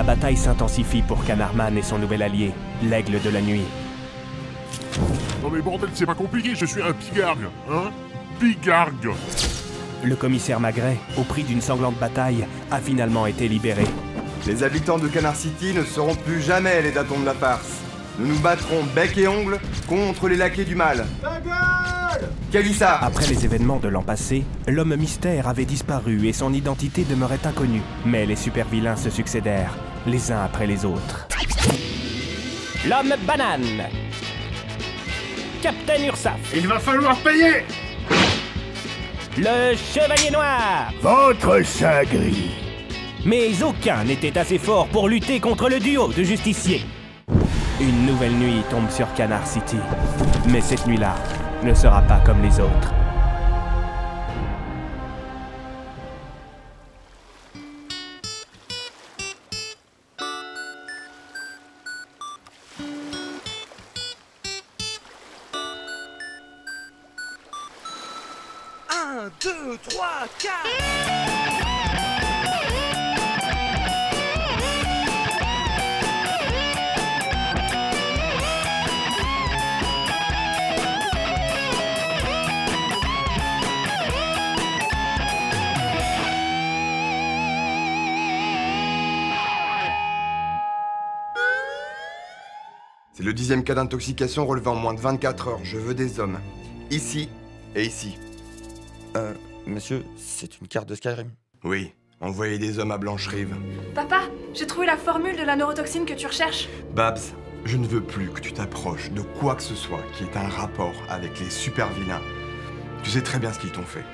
La bataille s'intensifie pour Canarman et son nouvel allié, l'Aigle de la Nuit. Non mais bordel, c'est pas compliqué, je suis un pigargue, hein? Pigargue Le commissaire Magret, au prix d'une sanglante bataille, a finalement été libéré. Les habitants de Canard City ne seront plus jamais les datons de la farce. Nous nous battrons bec et ongle contre les laquais du mal. Ta gueule Kalissa Après les événements de l'an passé, l'homme mystère avait disparu et son identité demeurait inconnue. Mais les super-vilains se succédèrent, les uns après les autres. L'homme banane Captain Ursaf Il va falloir payer Le chevalier noir Votre gris. Mais aucun n'était assez fort pour lutter contre le duo de justiciers. Une nouvelle nuit tombe sur Canard City. Mais cette nuit-là ne sera pas comme les autres. C'est le dixième cas d'intoxication relevé en moins de 24 heures. Je veux des hommes. Ici et ici. Euh, monsieur, c'est une carte de Skyrim. Oui, envoyez des hommes à Blanche-Rive. Papa, j'ai trouvé la formule de la neurotoxine que tu recherches. Babs, je ne veux plus que tu t'approches de quoi que ce soit qui ait un rapport avec les super vilains. Tu sais très bien ce qu'ils t'ont fait.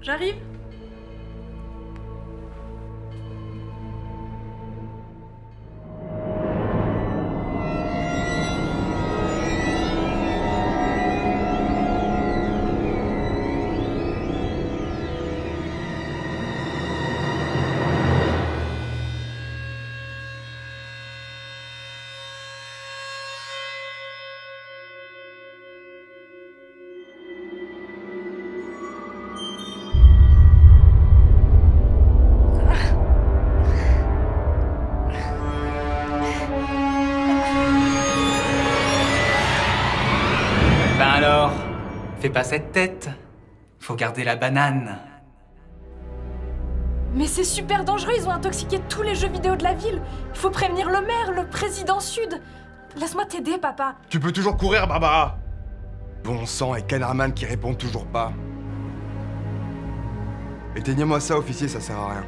J'arrive fais pas cette tête. Faut garder la banane. Mais c'est super dangereux, ils ont intoxiqué tous les jeux vidéo de la ville. Il faut prévenir le maire, le président sud. Laisse-moi t'aider, papa. Tu peux toujours courir, Barbara Bon sang, et Canarman qui répond toujours pas. Éteignez-moi ça, officier, ça sert à rien.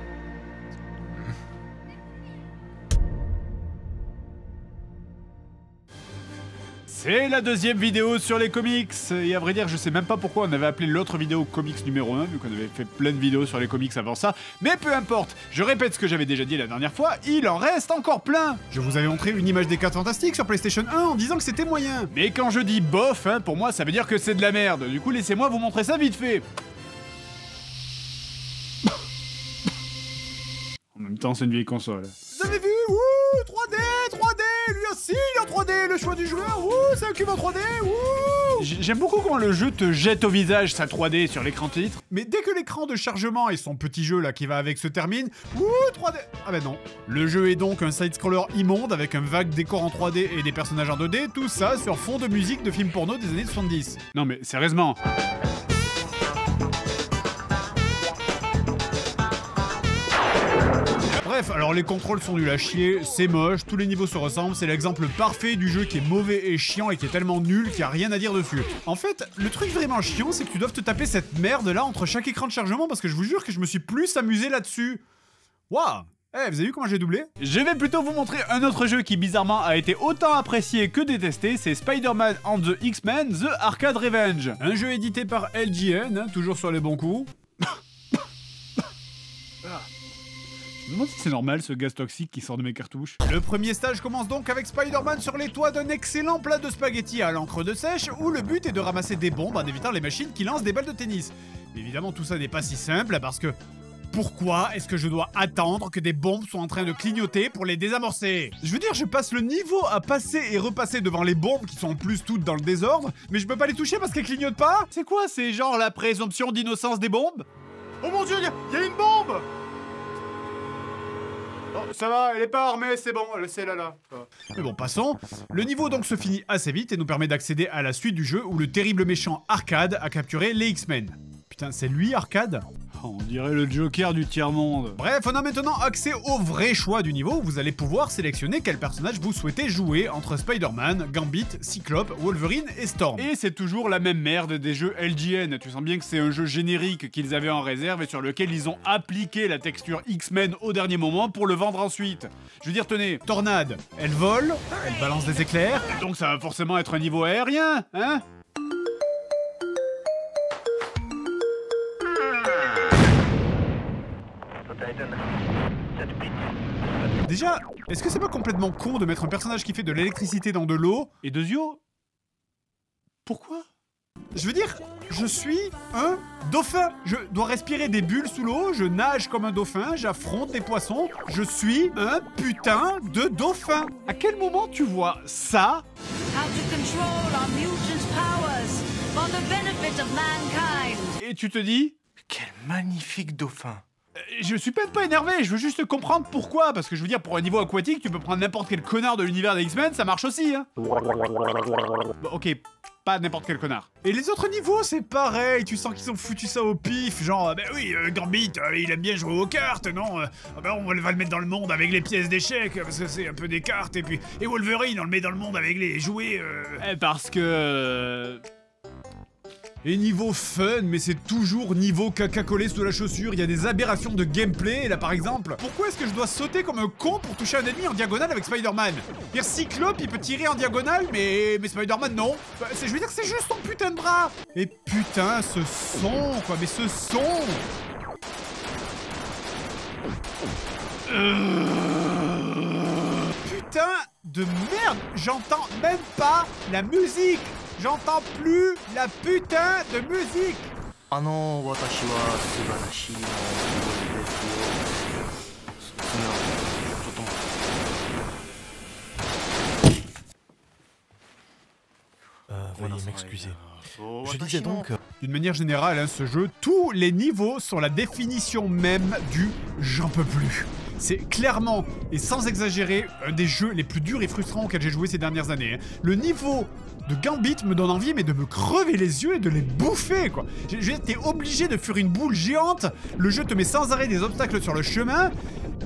C'est la deuxième vidéo sur les comics Et à vrai dire, je sais même pas pourquoi on avait appelé l'autre vidéo comics numéro 1, vu qu'on avait fait plein de vidéos sur les comics avant ça. Mais peu importe, je répète ce que j'avais déjà dit la dernière fois, il en reste encore plein Je vous avais montré une image des 4 fantastiques sur PlayStation 1 en disant que c'était moyen. Mais quand je dis bof, hein, pour moi ça veut dire que c'est de la merde. Du coup, laissez-moi vous montrer ça vite fait. En même temps, c'est une vieille console. Vous avez vu Ouh 3D 3D Aussi, il est en 3D Le choix du joueur Ouh C'est un cube en 3D Ouh J'aime beaucoup comment le jeu te jette au visage sa 3D sur l'écran titre. Mais dès que l'écran de chargement et son petit jeu là qui va avec se termine, Ouh 3D Ah bah non. Le jeu est donc un side-scroller immonde avec un vague décor en 3D et des personnages en 2D, tout ça sur fond de musique de film porno des années 70. Non mais sérieusement Bref, alors les contrôles sont nuls à c'est moche, tous les niveaux se ressemblent, c'est l'exemple parfait du jeu qui est mauvais et chiant et qui est tellement nul qu'il n'y a rien à dire dessus. En fait, le truc vraiment chiant, c'est que tu dois te taper cette merde là entre chaque écran de chargement parce que je vous jure que je me suis plus amusé là-dessus. Waouh eh, vous avez vu comment j'ai doublé? Je vais plutôt vous montrer un autre jeu qui bizarrement a été autant apprécié que détesté, c'est Spider-Man and the X-Men The Arcade Revenge. Un jeu édité par LGN, hein, toujours sur les bons coups. Je me demande si c'est normal ce gaz toxique qui sort de mes cartouches. Le premier stage commence donc avec Spider-Man sur les toits d'un excellent plat de spaghettis à l'encre de sèche où le but est de ramasser des bombes en évitant les machines qui lancent des balles de tennis. Mais évidemment tout ça n'est pas si simple parce que pourquoi est-ce que je dois attendre que des bombes soient en train de clignoter pour les désamorcer? Je veux dire, je passe le niveau à passer et repasser devant les bombes qui sont en plus toutes dans le désordre, mais je peux pas les toucher parce qu'elles clignotent pas? C'est quoi C'est genre la présomption d'innocence des bombes? Oh mon dieu, il y, a une bombe Oh, ça va, elle est pas armée, c'est bon, elle c'est là là. Mais bon, passons. Le niveau donc se finit assez vite et nous permet d'accéder à la suite du jeu où le terrible méchant Arcade a capturé les X-Men. Putain, c'est lui Arcade on dirait le Joker du tiers-monde. Bref, on a maintenant accès au vrai choix du niveau où vous allez pouvoir sélectionner quel personnage vous souhaitez jouer entre Spider-Man, Gambit, Cyclope, Wolverine et Storm. Et c'est toujours la même merde des jeux LGN. Tu sens bien que c'est un jeu générique qu'ils avaient en réserve et sur lequel ils ont appliqué la texture X-Men au dernier moment pour le vendre ensuite. Je veux dire, tenez, Tornade, elle vole, elle balance des éclairs, donc ça va forcément être un niveau aérien, hein? Déjà, est-ce que c'est pas complètement con de mettre un personnage qui fait de l'électricité dans de l'eau et de yeux Pourquoi? Je veux dire, je suis un dauphin. Je dois respirer des bulles sous l'eau, je nage comme un dauphin, j'affronte des poissons. Je suis un putain de dauphin. À quel moment tu vois ça? Et tu te dis Quel magnifique dauphin je suis peut-être pas énervé, je veux juste comprendre pourquoi, parce que je veux dire, pour un niveau aquatique, tu peux prendre n'importe quel connard de l'univers des X-Men, ça marche aussi, hein. Bon, ok, pas n'importe quel connard. Et les autres niveaux, c'est pareil, tu sens qu'ils ont foutu ça au pif, genre, ben oui, euh, Gambit, euh, il aime bien jouer aux cartes, non ah Ben on va le mettre dans le monde avec les pièces d'échecs, parce que c'est un peu des cartes, et puis, et Wolverine, on le met dans le monde avec les jouets, eh, Parce que... Et niveau fun, mais c'est toujours niveau caca collé sous la chaussure, il y a des aberrations de gameplay, là par exemple. Pourquoi est-ce que je dois sauter comme un con pour toucher un ennemi en diagonale avec Spider-Man? Dire Cyclope, il peut tirer en diagonale, mais, Spider-Man non. Bah, je veux dire, c'est juste ton putain de bras. Et putain, ce son, quoi, mais ce son Putain de merde J'entends même pas la musique J'entends plus la putain de musique Ah non, watashi wa subarashi no Euh, veuillez m'excuser. Je disais donc... D'une manière générale, hein, ce jeu, tous les niveaux sont la définition même du « j'en peux plus ». C'est clairement, et sans exagérer, un des jeux les plus durs et frustrants auxquels j'ai joué ces dernières années. Hein. Le niveau de Gambit me donne envie, mais de me crever les yeux et de les bouffer, quoi. J'étais obligé de fuir une boule géante. Le jeu te met sans arrêt des obstacles sur le chemin.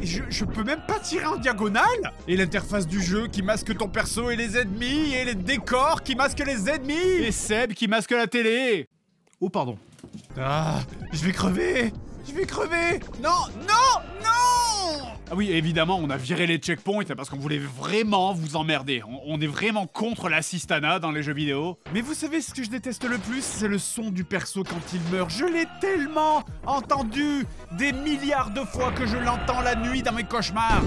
Et je, je peux même pas tirer en diagonale Et l'interface du jeu qui masque ton perso et les ennemis, et les décors qui masquent les ennemis Et Seb qui masque la télé Oh pardon. Ah, je vais crever Je vais crever Non, non, non ah oui, évidemment, on a viré les checkpoints parce qu'on voulait vraiment vous emmerder. On, est vraiment contre l'assistanat dans les jeux vidéo. Mais vous savez ce que je déteste le plus? C'est le son du perso quand il meurt. Je l'ai tellement entendu des milliards de fois que je l'entends la nuit dans mes cauchemars.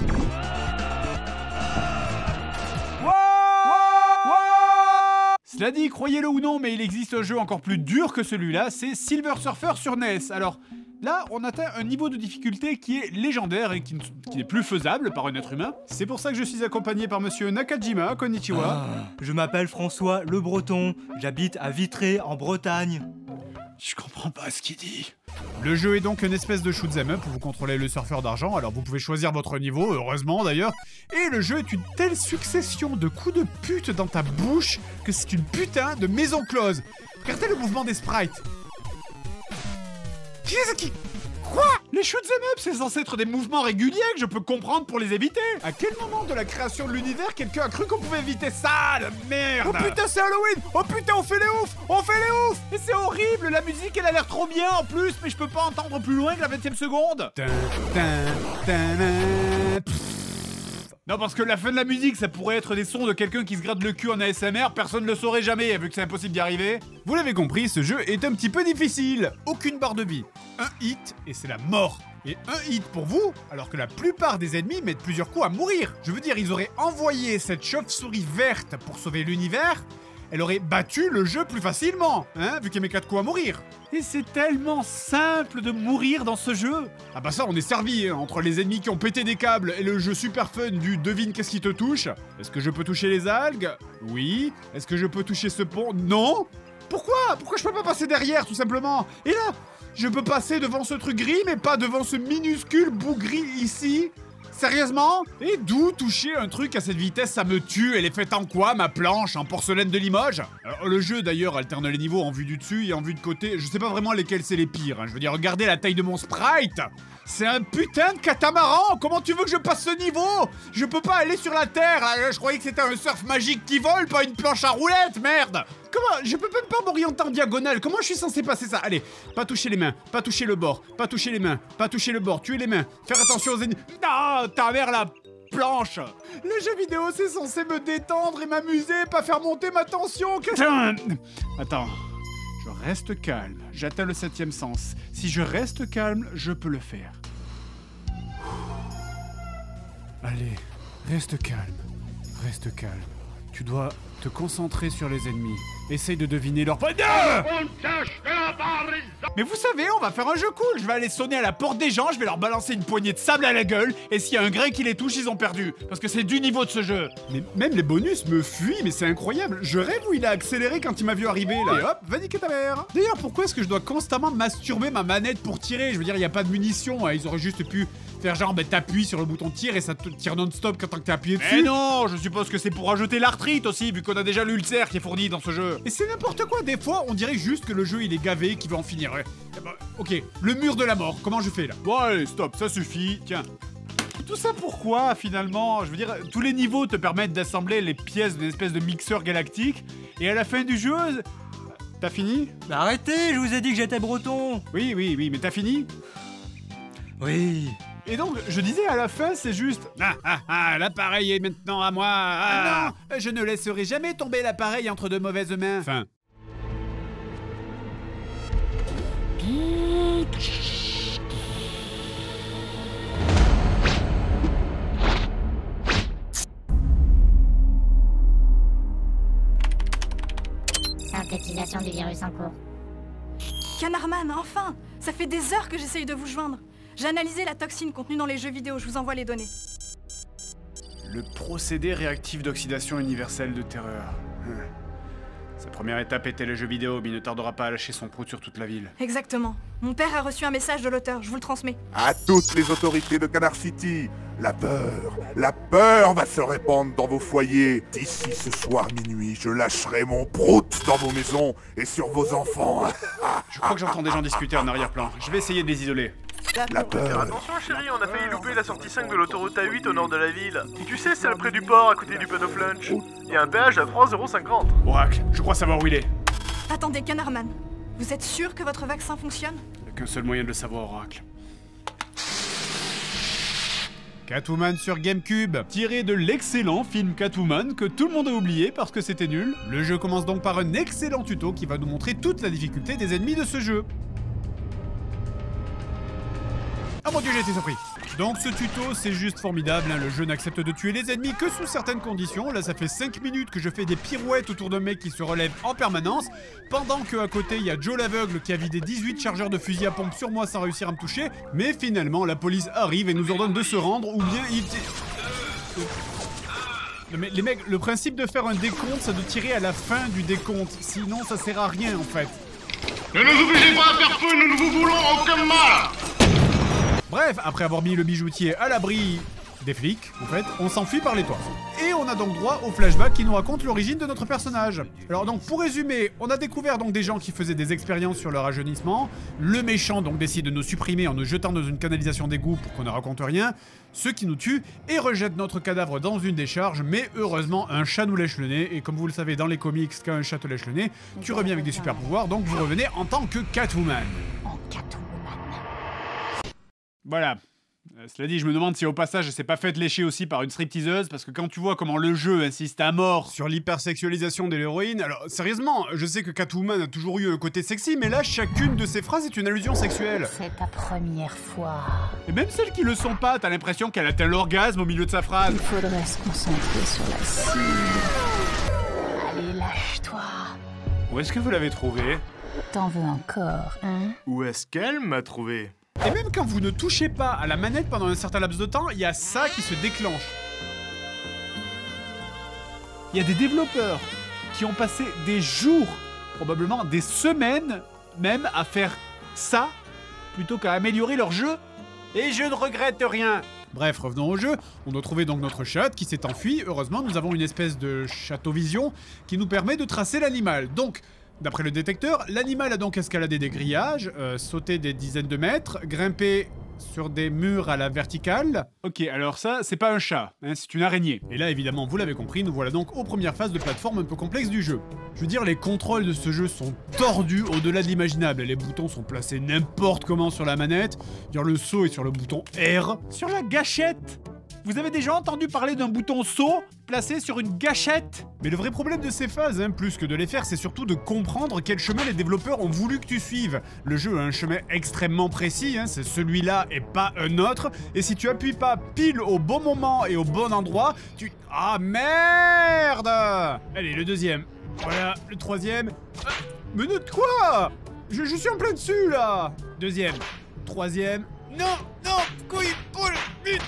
Cela dit, croyez-le ou non, mais il existe un jeu encore plus dur que celui-là, c'est Silver Surfer sur NES. Alors, Là, on atteint un niveau de difficulté qui est légendaire et qui, n'est plus faisable par un être humain. C'est pour ça que je suis accompagné par monsieur Nakajima, konnichiwa. Ah. je m'appelle François Le Breton, j'habite à Vitré, en Bretagne. Je comprends pas ce qu'il dit. Le jeu est donc une espèce de shoot'em up où vous contrôlez le surfeur d'argent, alors vous pouvez choisir votre niveau, heureusement d'ailleurs. Et le jeu est une telle succession de coups de pute dans ta bouche que c'est une putain de maison close. Regardez le mouvement des sprites. Qu'est-ce qui... Quoi Les shoots up, c'est censé être des mouvements réguliers que je peux comprendre pour les éviter. À quel moment de la création de l'univers quelqu'un a cru qu'on pouvait éviter ça, la merde Oh putain, c'est Halloween Oh putain, on fait les oufs On fait les oufs Et c'est horrible, la musique, elle a l'air trop bien en plus, mais je peux pas entendre plus loin que la 20 e seconde non, parce que la fin de la musique, ça pourrait être des sons de quelqu'un qui se gratte le cul en ASMR, personne ne le saurait jamais, vu que c'est impossible d'y arriver. Vous l'avez compris, ce jeu est un petit peu difficile. Aucune barre de vie. Un hit, et c'est la mort. Et un hit pour vous, alors que la plupart des ennemis mettent plusieurs coups à mourir. Je veux dire, ils auraient envoyé cette chauve-souris verte pour sauver l'univers, elle aurait battu le jeu plus facilement, hein, vu qu'elle met 4 coups à mourir. Et c'est tellement simple de mourir dans ce jeu. Ah bah ça, on est servi, hein, entre les ennemis qui ont pété des câbles et le jeu super fun du devine qu'est-ce qui te touche. Est-ce que je peux toucher les algues? Oui. Est-ce que je peux toucher ce pont? Non. Pourquoi? Pourquoi je peux pas passer derrière, tout simplement? Et là, je peux passer devant ce truc gris, mais pas devant ce minuscule bout gris ici Sérieusement? Et d'où toucher un truc à cette vitesse ça me tue Elle est faite en quoi, ma planche? En porcelaine de Limoges? Le jeu d'ailleurs alterne les niveaux en vue du dessus et en vue de côté. Je sais pas vraiment lesquels c'est les pires. hein. Je veux dire, regardez la taille de mon sprite C'est un putain de catamaran. Comment tu veux que je passe ce niveau? Je peux pas aller sur la terre. Ah, Je croyais que c'était un surf magique qui vole, pas une planche à roulettes, merde. Comment Je peux même pas m'orienter en diagonale. Comment je suis censé passer ça? Allez, pas toucher les mains, pas toucher le bord, pas toucher les mains, pas toucher le bord, tuer les mains, faire attention aux ennemis. Non, ta mère la planche. Le jeu vidéo c'est censé me détendre et m'amuser, pas faire monter ma tension. que- Attends. Je reste calme, j'atteins le septième sens. Si je reste calme, je peux le faire. Allez, reste calme, reste calme. Tu dois te concentrer sur les ennemis. Essaye de deviner leur... Mais vous savez, on va faire un jeu cool. Je vais aller sonner à la porte des gens, je vais leur balancer une poignée de sable à la gueule, et s'il y a un grec qui les touche, ils ont perdu. Parce que c'est du niveau de ce jeu. Mais même les bonus me fuient, mais c'est incroyable. Je rêve où il a accéléré quand il m'a vu arriver, là. Et hop, va niquer ta mère. D'ailleurs, pourquoi est-ce que je dois constamment masturber ma manette pour tirer? Je veux dire, il y a pas de munitions. hein. Ils auraient juste pu faire genre, bah, t'appuies sur le bouton tir et ça te tire non-stop quand t'es appuyé dessus. Mais non, je suppose que c'est pour rajouter l'arthrite aussi, vu qu'on a déjà l'ulcère qui est fourni dans ce jeu. Et c'est n'importe quoi, des fois, on dirait juste que le jeu il est gavé, qu'il va en finir. Ok, le mur de la mort, comment je fais là Bon, allez, stop, ça suffit, tiens. Tout ça pourquoi finalement Je veux dire, tous les niveaux te permettent d'assembler les pièces d'une espèce de mixeur galactique, et à la fin du jeu. T'as fini Bah arrêtez, je vous ai dit que j'étais breton Oui, oui, oui, mais t'as fini Oui. Et donc, je disais à la fin, c'est juste Ah ah ah, l'appareil est maintenant à moi Ah, non Je ne laisserai jamais tomber l'appareil entre de mauvaises mains Fin. Synthétisation du virus en cours. Canarman, enfin Ça fait des heures que j'essaye de vous joindre. J'ai analysé la toxine contenue dans les jeux vidéo, je vous envoie les données. Le procédé réactif d'oxydation universelle de terreur. Sa première étape était le jeu vidéo, mais il ne tardera pas à lâcher son prout sur toute la ville. Exactement. Mon père a reçu un message de l'auteur, je vous le transmets. À toutes les autorités de Canard City, la peur, la peur va se répandre dans vos foyers. D'ici ce soir minuit, je lâcherai mon prout dans vos maisons et sur vos enfants. Je crois que j'entends des gens discuter en arrière-plan. Je vais essayer de les isoler. La peur. Attention chérie, on a failli louper la sortie 5 de l'autoroute A8 au nord de la ville. Tu sais, celle près du port, à côté du panneau lunch. Il y a un péage à 3,50€. Oracle, je crois savoir où il est. Attendez, Canarman. Vous êtes sûr que votre vaccin fonctionne? Il n'y a qu'un seul moyen de le savoir, Oracle. Catwoman sur GameCube, tiré de l'excellent film Catwoman que tout le monde a oublié parce que c'était nul. Le jeu commence donc par un excellent tuto qui va nous montrer toute la difficulté des ennemis de ce jeu. Oh mon dieu, j'ai été surpris. Donc ce tuto, c'est juste formidable. hein. Le jeu n'accepte de tuer les ennemis que sous certaines conditions. Là, ça fait 5 minutes que je fais des pirouettes autour d'un mec qui se relève en permanence, pendant que à côté, il y a Joe l'aveugle qui a vidé 18 chargeurs de fusil à pompe sur moi sans réussir à me toucher. Mais finalement, la police arrive et nous ordonne de se rendre, ou bien il... Non, mais les mecs, le principe de faire un décompte, c'est de tirer à la fin du décompte. Sinon, ça sert à rien en fait. Ne nous obligez pas à faire feu, nous ne vous voulons aucun mal Bref, après avoir mis le bijoutier à l'abri des flics, en fait, on s'enfuit par les toits. Et on a donc droit au flashback qui nous raconte l'origine de notre personnage. Alors donc pour résumer, on a découvert donc des gens qui faisaient des expériences sur leur rajeunissement. Le méchant donc décide de nous supprimer en nous jetant dans une canalisation d'égout pour qu'on ne raconte rien. Ce qui nous tue et rejette notre cadavre dans une décharge. Mais heureusement, un chat nous lèche le nez. Et comme vous le savez dans les comics, quand un chat te lèche le nez, tu reviens avec des super pouvoirs. Donc vous revenez en tant que Catwoman. Voilà. Euh, cela dit, je me demande si au passage elle s'est pas faite lécher aussi par une stripteaseuse, parce que quand tu vois comment le jeu insiste à mort sur l'hypersexualisation de l'héroïne, alors sérieusement, je sais que Catwoman a toujours eu un côté sexy, mais là, chacune de ses phrases est une allusion sexuelle. C'est ta première fois. Et même celles qui le sont pas, t'as l'impression qu'elle atteint l'orgasme au milieu de sa phrase. Il faudrait se concentrer sur la cible. Allez, lâche-toi. Où est-ce que vous l'avez trouvé T'en veux encore, hein? Où est-ce qu'elle m'a trouvé Et même quand vous ne touchez pas à la manette pendant un certain laps de temps, il y a ça qui se déclenche. Il y a des développeurs qui ont passé des jours, probablement des semaines même, à faire ça plutôt qu'à améliorer leur jeu. Et je ne regrette rien. Bref, revenons au jeu. On doit trouver donc notre chat qui s'est enfui. Heureusement, nous avons une espèce de château vision qui nous permet de tracer l'animal. Donc, d'après le détecteur, l'animal a donc escaladé des grillages, euh, sauté des dizaines de mètres, grimpé sur des murs à la verticale. Ok, alors ça, c'est pas un chat, hein, c'est une araignée. Et là, évidemment, vous l'avez compris, nous voilà donc aux premières phases de plateforme un peu complexes du jeu. Je veux dire, les contrôles de ce jeu sont tordus au-delà de l'imaginable. Les boutons sont placés n'importe comment sur la manette. Dire le saut est sur le bouton R. Sur la gâchette vous avez déjà entendu parler d'un bouton saut placé sur une gâchette Mais le vrai problème de ces phases, hein, plus que de les faire, c'est surtout de comprendre quel chemin les développeurs ont voulu que tu suives. Le jeu a un chemin extrêmement précis, hein, c'est celui-là et pas un autre, et si tu appuies pas pile au bon moment et au bon endroit, tu... Ah merde Allez, le deuxième. Voilà, le troisième. Ah, mais de quoi je, suis en plein dessus, là Deuxième. Troisième. Non, non, couille, vite,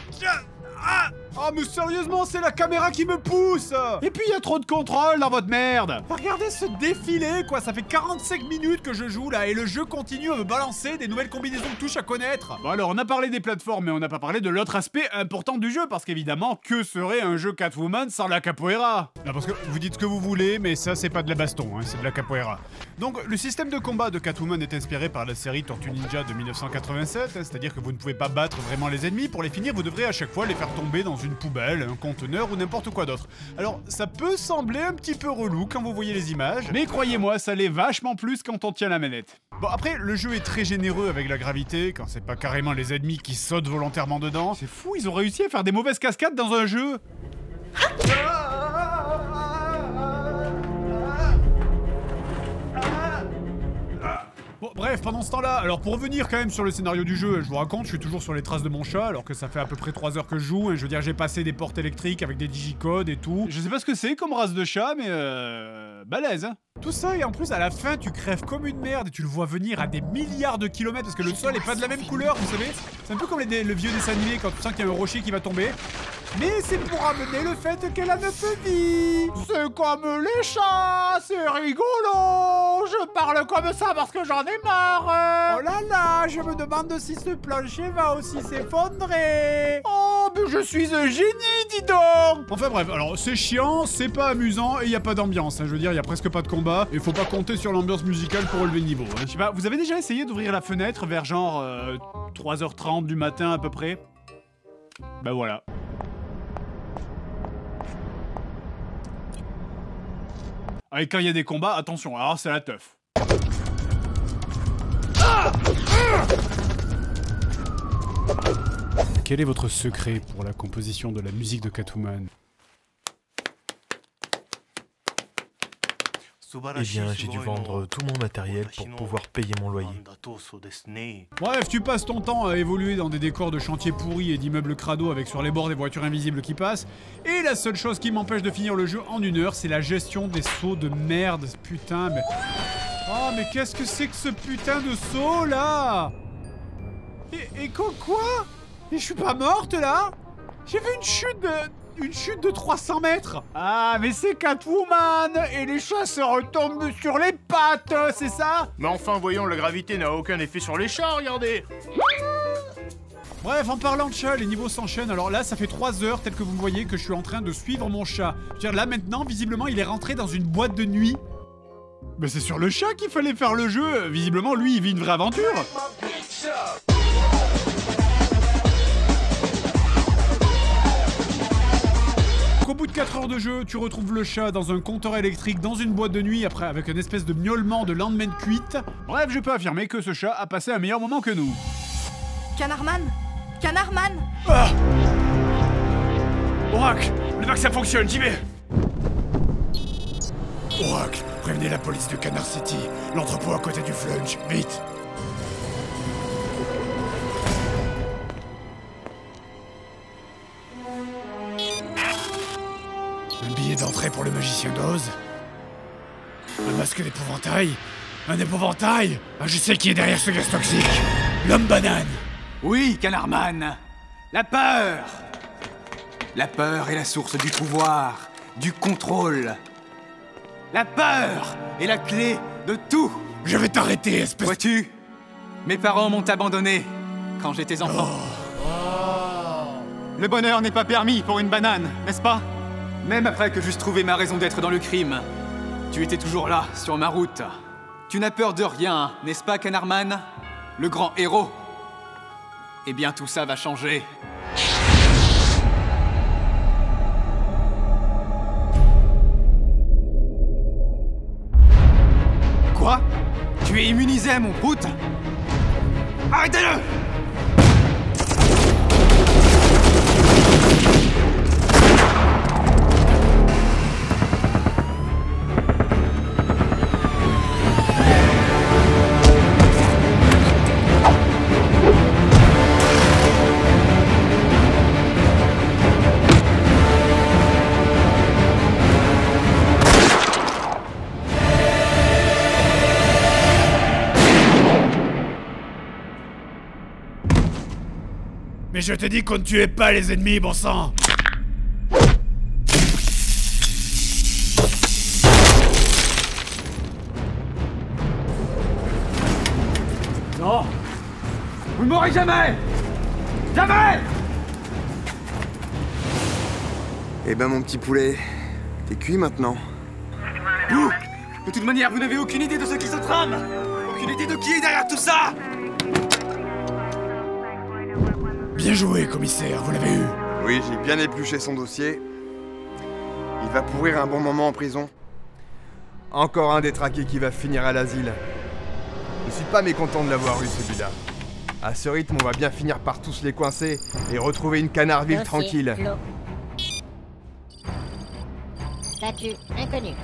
ah Oh mais sérieusement, c'est la caméra qui me pousse. Et puis il y a trop de contrôle dans votre merde. Regardez ce défilé quoi, ça fait 45 minutes que je joue là et le jeu continue à me balancer des nouvelles combinaisons de touches à connaître. Bon alors on a parlé des plateformes mais on n'a pas parlé de l'autre aspect important du jeu parce qu'évidemment, que serait un jeu Catwoman sans la capoeira? Non parce que vous dites ce que vous voulez mais ça c'est pas de la baston, hein, c'est de la capoeira. Donc le système de combat de Catwoman est inspiré par la série Tortue Ninja de 1987, hein, c'est-à-dire que vous ne pouvez pas battre vraiment les ennemis, pour les finir vous devrez à chaque fois les faire tomber dans une poubelle, un conteneur ou n'importe quoi d'autre. Alors, ça peut sembler un petit peu relou quand vous voyez les images, mais croyez-moi, ça l'est vachement plus quand on tient la manette. Bon, après, le jeu est très généreux avec la gravité, quand c'est pas carrément les ennemis qui sautent volontairement dedans. C'est fou, ils ont réussi à faire des mauvaises cascades dans un jeu Bon, bref, pendant ce temps-là, alors pour revenir quand même sur le scénario du jeu, je vous raconte, je suis toujours sur les traces de mon chat, alors que ça fait à peu près 3 heures que je joue, et je veux dire, j'ai passé des portes électriques avec des digicodes et tout. Je sais pas ce que c'est comme race de chat, mais euh... balèze, hein. Tout ça, et en plus, à la fin, tu crèves comme une merde, et tu le vois venir à des milliards de kilomètres, parce que le sol est pas de la même couleur, vous savez C'est un peu comme les, le vieux dessin animé, quand tu sens qu'il y a un rocher qui va tomber. Mais c'est pour amener le fait qu'elle a neuf vies C'est comme les chats, c'est rigolo Je parle comme ça parce que j'en ai marre Oh là là, je me demande si ce plancher va aussi s'effondrer Oh, mais je suis un génie, dis donc Enfin bref, alors c'est chiant, c'est pas amusant, et il y a pas d'ambiance, hein. je veux dire, il y a presque pas de combat, et faut pas compter sur l'ambiance musicale pour relever le niveau. hein. Je sais pas, vous avez déjà essayé d'ouvrir la fenêtre vers genre euh, 3h30 du matin à peu près? Bah voilà. Et quand il y a des combats, attention, alors c'est la teuf. Quel est votre secret pour la composition de la musique de Catwoman? Eh bien, j'ai dû vendre tout mon matériel pour pouvoir payer mon loyer. Bref, tu passes ton temps à évoluer dans des décors de chantiers pourris et d'immeubles crado avec sur les bords des voitures invisibles qui passent. Et la seule chose qui m'empêche de finir le jeu en une heure, c'est la gestion des sauts de merde. Putain, mais... Oh, mais qu'est-ce que c'est que ce putain de saut, là? Et, et quoi, quoi? Et je suis pas morte, là? J'ai fait une chute de... Une chute de 300 mètres Ah, mais c'est Catwoman Et les chats se retombent sur les pattes, c'est ça? Mais enfin, voyons, la gravité n'a aucun effet sur les chats, regardez Bref, en parlant de chat, les niveaux s'enchaînent. Alors là, ça fait 3 heures, tel que vous me voyez, que je suis en train de suivre mon chat. Je veux dire, là maintenant, visiblement, il est rentré dans une boîte de nuit. Mais c'est sur le chat qu'il fallait faire le jeu. Visiblement, lui, il vit une vraie aventure. Qu'au bout de 4 heures de jeu, tu retrouves le chat dans un compteur électrique dans une boîte de nuit, après avec une espèce de miaulement de lendemain de cuite. Bref, je peux affirmer que ce chat a passé un meilleur moment que nous. Canarman? Canarman? Ah Oracle Le vaccin fonctionne, j'y vais. Oracle, prévenez la police de Canard City, l'entrepôt à côté du flunch, vite billet d'entrée pour le magicien d'Oz. Un masque d'épouvantail. Un épouvantail. Ah, je sais qui est derrière ce gaz toxique. L'homme banane. Oui, Canarman. La peur. La peur est la source du pouvoir, du contrôle. La peur est la clé de tout. Je vais t'arrêter, espèce... Vois-tu? Mes parents m'ont abandonné quand j'étais enfant. Le bonheur n'est pas permis pour une banane, n'est-ce pas? Même après que j'eusse trouvé ma raison d'être dans le crime, tu étais toujours là, sur ma route. Tu n'as peur de rien, n'est-ce pas, Canarman Le grand héros? Eh bien, tout ça va changer. Quoi? Tu es immunisé, mon prout Arrêtez-le je te dis qu'on ne tuait pas les ennemis, bon sang. Non. Vous ne mourrez jamais. Jamais. Eh ben mon petit poulet, t'es cuit maintenant. Vous De toute manière, vous n'avez aucune idée de ce qui se trame. Aucune idée de qui est derrière tout ça Bien joué, commissaire, vous l'avez eu. Oui, j'ai bien épluché son dossier. Il va pourrir un bon moment en prison. Encore un détraqué qui va finir à l'asile. Je suis pas mécontent de l'avoir eu celui-là. À ce rythme, on va bien finir par tous les coincer et retrouver une Canardville tranquille. Statut inconnu.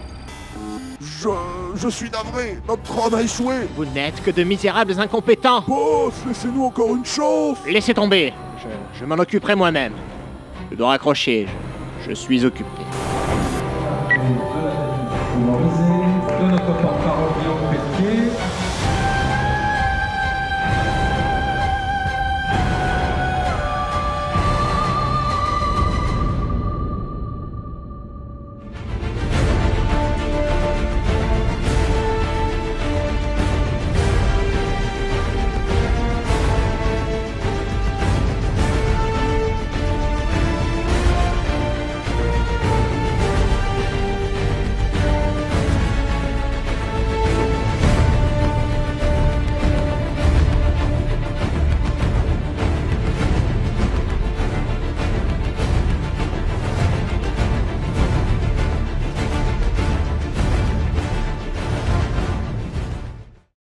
Je... je suis navré, notre homme a échoué Vous n'êtes que de misérables incompétents Boss, laissez-nous encore une chance Laissez tomber Je, je m'en occuperai moi-même. Je dois raccrocher, je, je suis occupé.